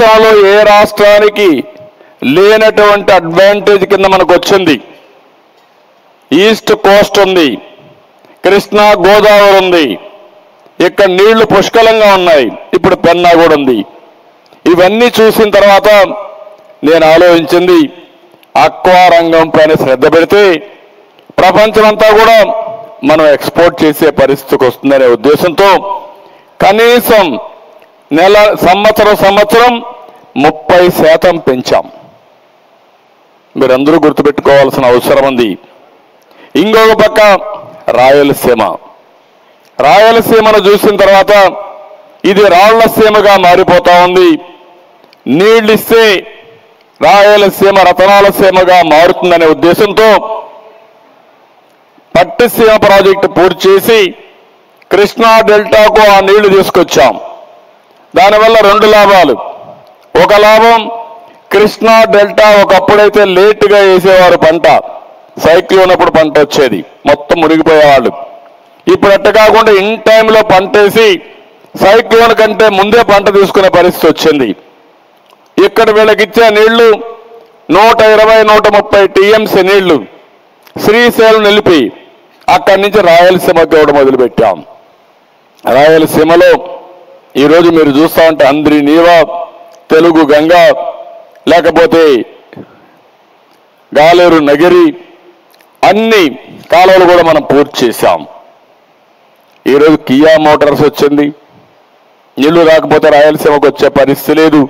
దేశంలో ఏ రాష్ట్రానికి లేనటువంటి అడ్వాంటేజ్ కింద మనకు వచ్చింది ఈస్ట్ కోస్ట్ ఉంది. కృష్ణా గోదావరి ఉంది. ఇక్కడ నీళ్ళు పుష్కలంగా ఉన్నాయి. ఇప్పుడు పెన్నా కూడా ఉంది. ఇవన్నీ చూసిన తర్వాత నేను ఆలోచించింది అక్వా రంగం పైన శ్రద్ధ పెడితే ప్రపంచమంతా కూడా మనం ఎక్స్పోర్ట్ చేసే పరిస్థితికి వస్తుందనే ఉద్దేశంతో కనీసం నెల సంవత్సరం సంవత్సరం ముప్పై శాతం పెంచాం. మీరందరూ గుర్తుపెట్టుకోవాల్సిన అవసరం ఉంది. ఇంకొక పక్క రాయలసీమ. రాయలసీమను చూసిన తర్వాత ఇది రాళ్ళసీమగా మారిపోతా ఉంది. నీళ్ళిస్తే రాయలసీమ రతనాల సీమగా మారుతుందనే ఉద్దేశంతో పట్టిసీమ ప్రాజెక్టు పూర్తి చేసి కృష్ణా డెల్టాకు ఆ నీళ్ళు తీసుకొచ్చాం. దానివల్ల రెండు లాభాలు. ఒక లాభం కృష్ణా డెల్టా ఒకప్పుడైతే లేటుగా వేసేవారు పంట. సైక్లోన్ అప్పుడు పంట వచ్చేది. మొత్తం మునిగిపోయేవాళ్ళు. ఇప్పుడు అట్ట కాకుండా ఇన్ టైంలో పంట వేసి సైక్లోన్ కంటే ముందే పంట తీసుకునే పరిస్థితి వచ్చింది. ఇక్కడ వీళ్ళకిచ్చే నీళ్ళు నూట ఇరవై నూట ముప్పై టీఎంసీ నీళ్ళు. శ్రీశైలం నిలిపి అక్కడి నుంచి రాయలసీమకి ఇవ్వడం మొదలుపెట్టాం. రాయలసీమలో ఈరోజు మీరు చూస్తా ఉంటే అంద్రి నీవ తెలుగు గంగ లేకపోతే గాలేరు నగిరి అన్ని కాలువలు కూడా మనం పూర్తి చేశాం. ఈరోజు కియా మోటార్స్ వచ్చింది. నీళ్ళు రాకపోతే రాయలసీమకు వచ్చే పరిస్థితి లేదు.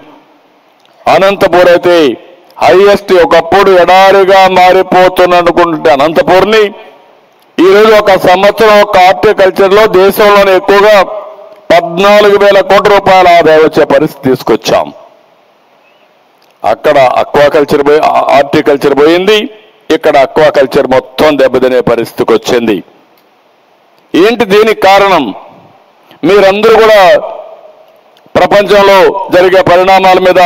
అనంతపూర్ అయితే హైయెస్ట్ ఒకప్పుడు ఎడారిగా మారిపోతున్ననుకుంటే అనంతపూర్ని. ఈరోజు ఒక సంవత్సరం ఒక హార్టికల్చర్లో దేశంలోనే ఎక్కువగా పద్నాలుగు వేల కోట్ల రూపాయల ఆదాయం వచ్చే పరిస్థితి తీసుకొచ్చాం. అక్కడ అక్వాకల్చర్ పోయి హార్టికల్చర్ పోయింది. ఇక్కడ అక్వాకల్చర్ మొత్తం దెబ్బతినే పరిస్థితికి వచ్చింది ఏంటి దీనికి కారణం? మీరందరూ కూడా ప్రపంచంలో జరిగే పరిణామాల మీద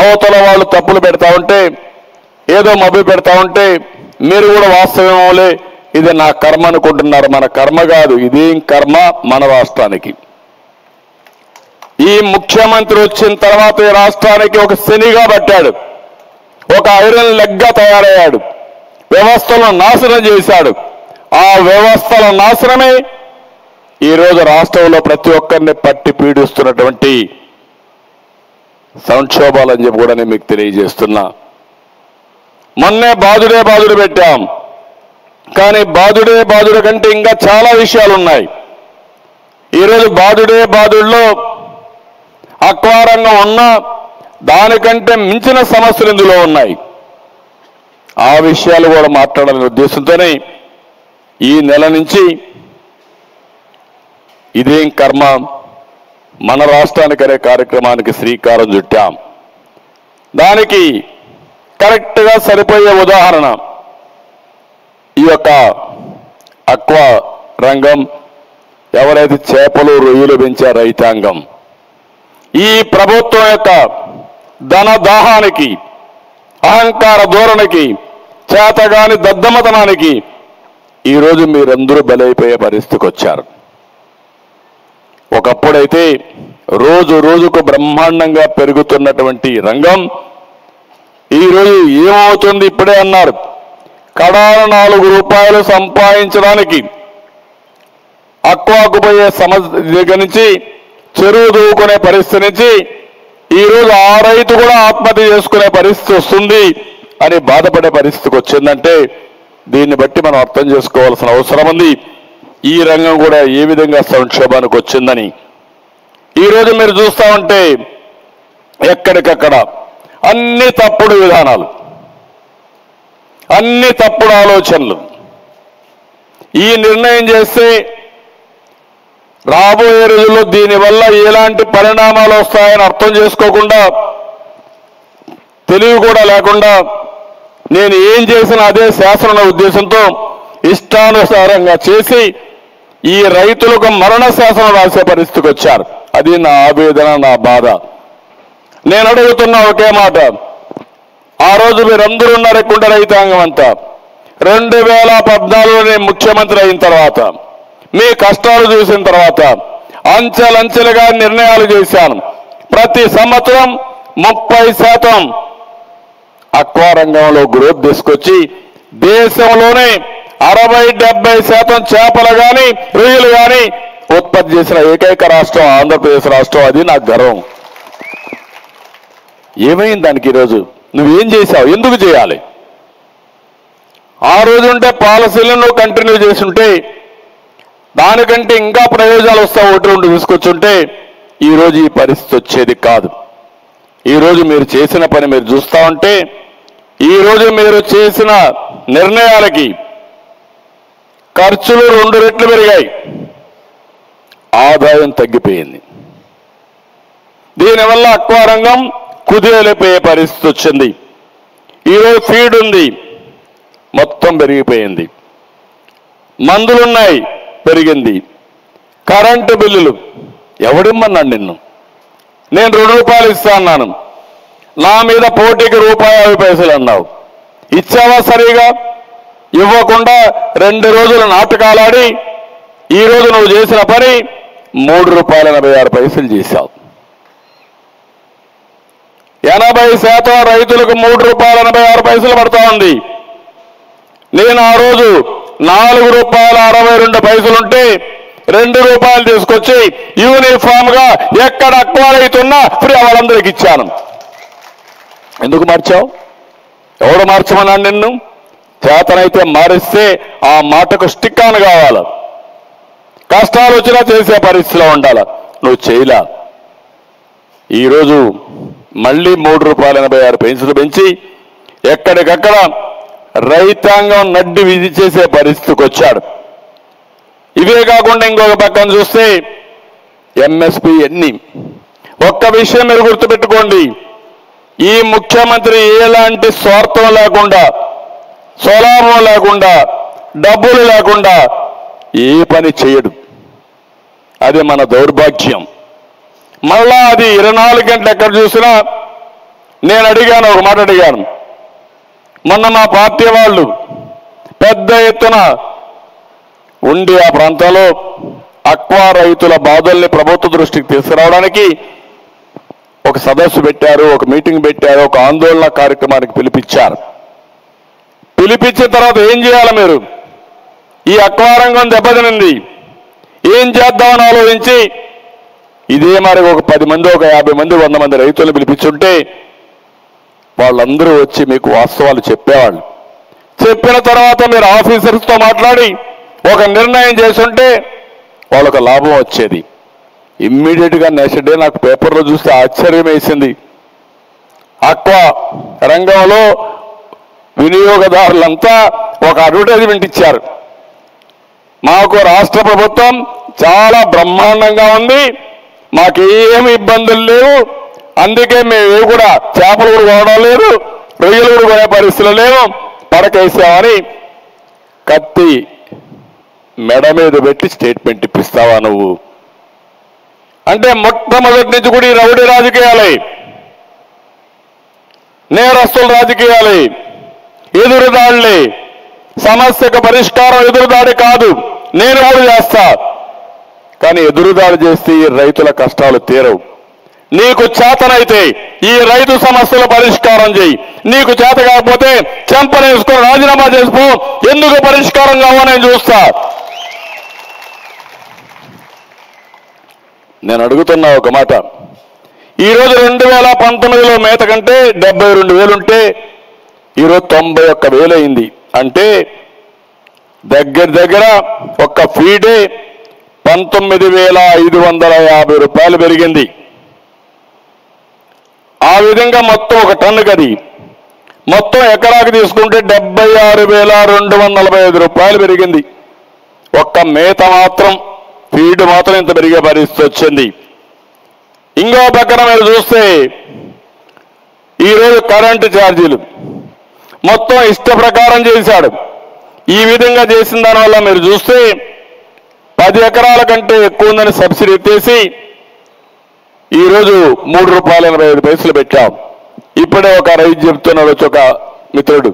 అవతల వాళ్ళు తప్పులు పెడతా ఉంటే ఏదో మభ్య పెడతా ఉంటే మీరు కూడా వాస్తవమోలే ఇది నా కర్మ అనుకుంటున్నారు. మన కర్మ కాదు. ఇదేం కర్మ? మన రాష్ట్రానికి. ఈ ముఖ్యమంత్రి వచ్చిన తర్వాత ఈ రాష్ట్రానికి ఒక శనిగా పట్టాడు. ఒక ఐరన్ లెగ్గా తయారయ్యాడు. వ్యవస్థలను నాశనం చేశాడు. ఆ వ్యవస్థల నాశనమే ఈరోజు రాష్ట్రంలో ప్రతి ఒక్కరిని పట్టి పీడిస్తున్నటువంటి సంక్షోభాలని చెప్పి కూడా నేను మీకు తెలియజేస్తున్నా. మొన్నే బాధుడే బాధుడు పెట్టాం. కానీ బాధుడే బాధుడు కంటే ఇంకా చాలా విషయాలు ఉన్నాయి. ఈరోజు బాధుడే బాధుడిలో అక్వారంగం ఉన్నా దానికంటే మించిన సమస్యలు ఇందులో ఉన్నాయి. ఆ విషయాలు కూడా మాట్లాడాలనే ఉద్దేశంతోనే ఈ నెల నుంచి ఇదేం కర్మ? మన రాష్ట్రానికి అనే కార్యక్రమానికి శ్రీకారం చుట్టాం. దానికి కరెక్ట్గా సరిపోయే ఉదాహరణ ఈ యొక్క అక్వా రంగం ఎవరైతే చేపలు రొయ్యలు పెంచే రైతాంగం. ఈ ప్రభుత్వం యొక్క ధన దాహానికి అహంకార ధోరణికి చేతగాని దద్దమతనానికి ఈరోజు మీరందరూ బలైపోయే పరిస్థితికి వచ్చారు ఒకప్పుడైతే రోజు రోజుకు బ్రహ్మాండంగా పెరుగుతున్నటువంటి రంగం ఈరోజు ఏమవుతుంది ఇప్పుడే అన్నారు. కడాన నాలుగు రూపాయలు సంపాదించడానికి అక్వాకు పోయే సమస్య దగ్గర నుంచి చెరువు దూకునే పరిస్థితి నుంచి ఈరోజు ఆ రైతు కూడా ఆత్మహత్య చేసుకునే పరిస్థితి వస్తుంది అని బాధపడే పరిస్థితికి వచ్చిందంటే దీన్ని బట్టి మనం అర్థం చేసుకోవాల్సిన అవసరం ఉంది. ఈ రంగం కూడా ఏ విధంగా సంక్షోభానికి వచ్చిందని. ఈరోజు మీరు చూస్తా ఉంటే ఎక్కడికక్కడ అన్ని తప్పుడు విధానాలు అన్ని తప్పుడు ఆలోచనలు. ఈ నిర్ణయం చేస్తే రాబోయే రోజుల్లో దీనివల్ల ఎలాంటి పరిణామాలు వస్తాయని అర్థం చేసుకోకుండా తెలివి కూడా లేకుండా నేను ఏం చేసిన అదే శాసన ఉద్దేశంతో ఇష్టానుసారంగా చేసి ఈ రైతులకు మరణ శాసనం రాసే పరిస్థితికి వచ్చారు. అది నా ఆవేదన నా బాధ. నేను అడుగుతున్న ఒకే మాట. ఆ రోజు మీరందరూ ఉన్నారు ఎక్కువ రైతాంగం అంతా. రెండు వేల పద్నాలుగులో నేను ముఖ్యమంత్రి అయిన తర్వాత మీ కష్టాలు చూసిన తర్వాత అంచెలంచెలుగా నిర్ణయాలు చేశాను. ప్రతి సంవత్సరం ముప్పై శాతం అక్వా రంగంలో గ్రోత్ తీసుకొచ్చి దేశంలోనే అరవై డెబ్బై శాతం చేపలు కానీ రొయ్యలు కానీ ఉత్పత్తి చేసిన ఏకైక రాష్ట్రం ఆంధ్రప్రదేశ్ రాష్ట్రం. అది నాకు గర్వం. ఏమైంది దానికి ఈరోజు? నువ్వేం చేశావు? ఎందుకు చేయాలి? ఆ రోజు ఉంటే పాలసీలను కంటిన్యూ చేస్తుంటే దానికంటే ఇంకా ప్రయోజనాలు వస్తా ఒకటి రెండు తీసుకొచ్చుంటే ఈరోజు ఈ పరిస్థితి వచ్చేది కాదు. ఈరోజు మీరు చేసిన పని మీరు చూస్తా ఉంటే ఈ రోజు మీరు చేసిన నిర్ణయాలకి ఖర్చులు రెండు రెట్లు పెరిగాయి. ఆదాయం తగ్గిపోయింది. దీనివల్ల అక్వా రంగం కుదేలిపోయే పరిస్థితి వచ్చింది. ఈరోజు ఫీడ్ ఉంది. మొత్తం పెరిగిపోయింది. మందులున్నాయి. పెరిగింది. కరెంటు బిల్లులు. ఎవడిమ్మన్నాడు నిన్ను? నేను రెండు రూపాయలు ఇస్తా అన్నాను. నా మీద పోటీకి రూపాయి యాభై పైసలు అన్నావు. ఇచ్చావా సరిగా? ఇవ్వకుండా రెండు రోజులు నాటకాలాడి ఈ రోజు నువ్వు చేసిన పని మూడు రూపాయల ఎనభై ఆరు పైసలు చేశావు. ఎనభై శాతం రైతులకు మూడు రూపాయల ఎనభై ఆరు పైసలు పడతా ఉంది. నేను ఆ రోజు నాలుగు రూపాయల అరవై రెండు పైసలుంటే రెండు రూపాయలు తీసుకొచ్చి యూనిఫామ్గా ఎక్కడ అక్వాలైతున్నా ఫ్రీ వాళ్ళందరికి ఇచ్చాను. ఎందుకు మార్చావు? ఎవడు మార్చమన్నాను నిన్ను? చేతనైతే మారిస్తే ఆ మాటకు స్టిక్ ఆన్ కావాలి. కష్టాలు వచ్చినా చేసే పరిస్థితిలో ఉండాలి. నువ్వు చేయలా. ఈరోజు మళ్ళీ మూడు రూపాయల ఎనభై ఆరు పెన్సిల్ పెంచి ఎక్కడికక్కడ రైతాంగం నడ్డి విధి చేసే పరిస్థితికి వచ్చాడు. ఇవే కాకుండా ఇంకొక పక్కన చూస్తే ఎంఎస్పి ఎన్ని? ఒక్క విషయం మీరు గుర్తుపెట్టుకోండి. ఈ ముఖ్యమంత్రి ఎలాంటి స్వార్థం లేకుండా స్వలాభం లేకుండా డబ్బులు లేకుండా ఏ పని చేయడు. అది మన దౌర్భాగ్యం. మళ్ళా అది ఇరవై నాలుగు గంటలు ఎక్కడ చూసినా నేను అడిగాను ఒక మాట అడిగాను. మొన్న మా పార్టీ వాళ్ళు పెద్ద ఎత్తున ఉండి ఆ ప్రాంతంలో అక్వా రైతుల బాధల్ని ప్రభుత్వ దృష్టికి తీసుకురావడానికి ఒక సదస్సు పెట్టారు ఒక మీటింగ్ పెట్టారు ఒక ఆందోళన కార్యక్రమానికి పిలిపించారు. పిలిపించిన తర్వాత ఏం చేయాలి మీరు? ఈ అక్వా రంగం దెబ్బతినింది. ఏం చేద్దామని ఆలోచించి? ఇదే మరి ఒక పది మంది ఒక యాభై మంది వంద మంది రైతులను పిలిపించుంటే వాళ్ళందరూ వచ్చి మీకు వాస్తవాలు చెప్పేవాళ్ళు. చెప్పిన తర్వాత మీరు ఆఫీసర్స్తో మాట్లాడి ఒక నిర్ణయం చేసుంటే వాళ్ళకు లాభం వచ్చేది. ఇమ్మీడియట్గా నెక్స్ట్ డే నాకు పేపర్లో చూస్తే ఆశ్చర్యం వేసింది. అక్వా రంగంలో వినియోగదారులంతా ఒక అడ్వర్టైజ్మెంట్ ఇచ్చారు. మాకు రాష్ట్ర ప్రభుత్వం చాలా బ్రహ్మాండంగా ఉంది. మాకు ఏమి ఇబ్బందులు లేవు. అందుకే మేము కూడా చేపలు కూడా కొనడం లేదు రొయ్యలు కూడా కొనే పరిస్థితులు లేవు పడకేసామని కత్తి మెడ మీద పెట్టి స్టేట్మెంట్ ఇప్పిస్తావా నువ్వు? అంటే మొట్టమొదటి నుంచి కూడా ఈ రౌడీ రాజకీయాలే. నేరస్తుల రాజకీయాలే. ఎదురుదాడులే. సమస్యకు పరిష్కారం ఎదురుదాడి కాదు. నేను కూడా చేస్తా. కానీ ఎదురుదాడి చేస్తే ఈ రైతుల కష్టాలు తీరవు. నీకు చేతనైతే ఈ రైతు సమస్యల పరిష్కారం చేయి. నీకు చేత కాకపోతే చెంపనేసుకొని రాజీనామా చేసుకో ఎందుకు పరిష్కారం కావో నేను చూస్తా. నేను అడుగుతున్నా ఒక మాట. ఈరోజు రెండు వేల పంతొమ్మిదిలో మేత కంటే డెబ్బై రెండు వేలుంటే ఈరోజు తొంభై ఒక్క వేలు అయింది. అంటే దగ్గర దగ్గర ఒక్క ఫీడే పంతొమ్మిది వేల ఐదు వందల యాభై రూపాయలు పెరిగింది. ఆ విధంగా మొత్తం ఒక టన్నుకి అది మొత్తం ఎకరాకి తీసుకుంటే డెబ్బై ఆరు వేల రెండు వందల నలభై ఐదు రూపాయలు పెరిగింది. ఒక్క మేత మాత్రం ఫీడ్ మాత్రం ఇంత పెరిగే పరిస్థితి వచ్చింది. ఇంకో పక్కన మీరు చూస్తే ఈరోజు కరెంటు ఛార్జీలు. మొత్తం ఇష్ట ప్రకారం చేశాడు. ఈ విధంగా చేసిన దానివల్ల మీరు చూస్తే పది ఎకరాల కంటే ఎక్కువ ఉందని సబ్సిడీ ఎత్తేసి ఈరోజు మూడు రూపాయల ఎనభై ఐదు పైసలు పెట్టాం. ఇప్పుడే ఒక రైతు చెప్తున్నాడు వచ్చి ఒక మిత్రుడు.